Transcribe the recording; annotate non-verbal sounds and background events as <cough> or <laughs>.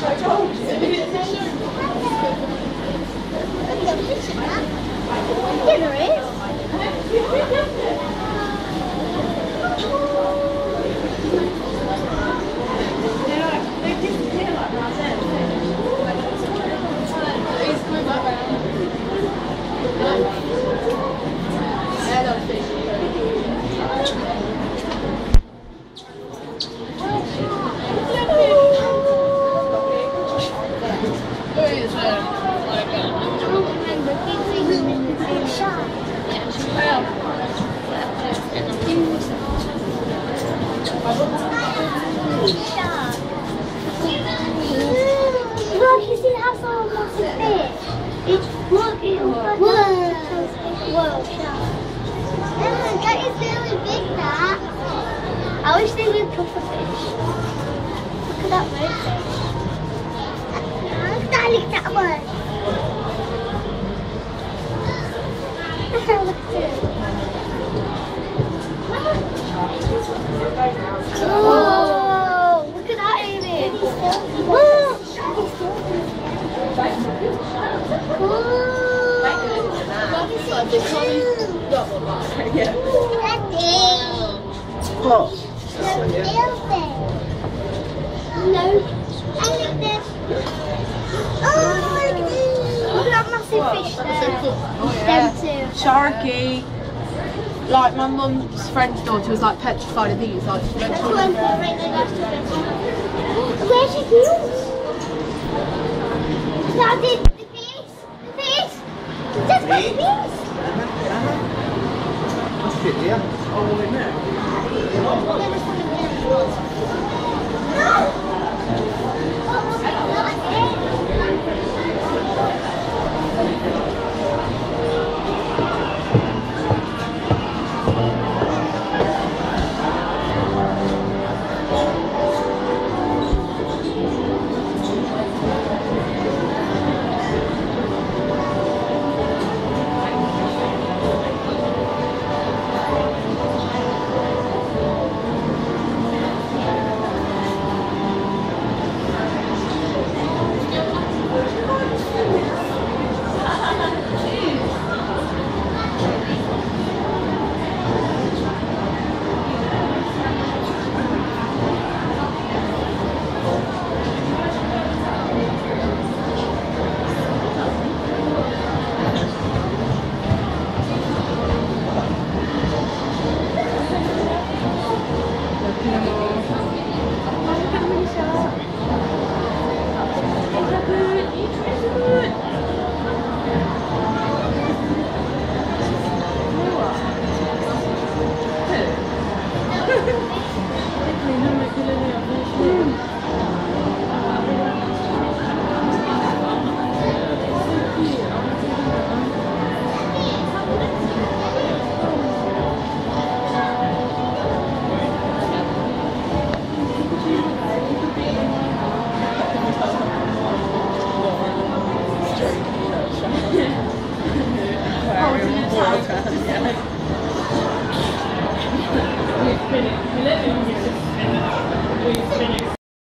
Look, I wish they would put a fish. Look at that bird fish. Ah, <laughs> look at that, look at that one. look at it. Oh, look at that, Amy. Look. What? Sharky. Like my mum's friend's daughter was like petrified of these. Like she went to Where's your views? Now the, the face, the face. Just got the face. That's it, oh, yeah.